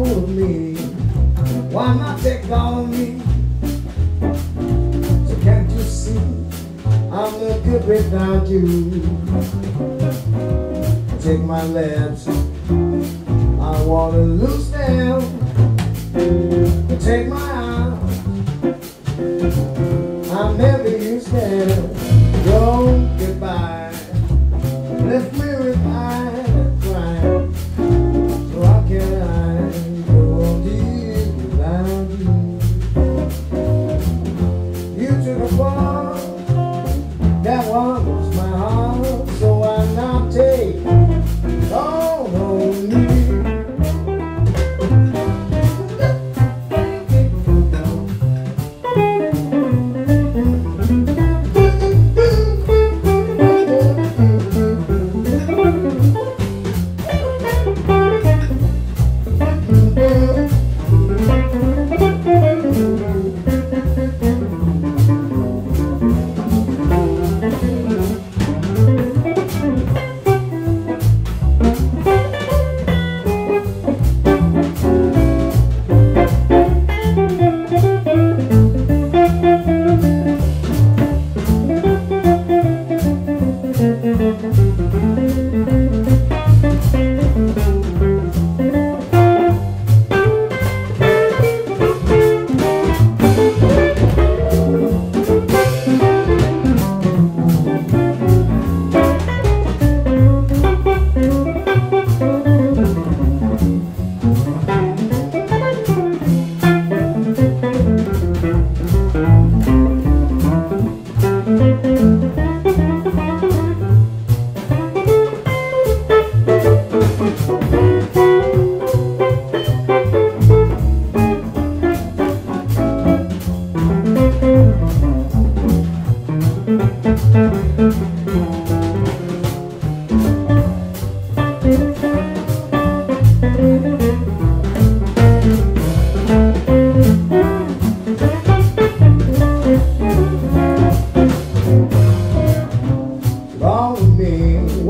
all of me. Why not take of me? So can't you see I'm no good without you? Take my lips, I wanna lose them. Was my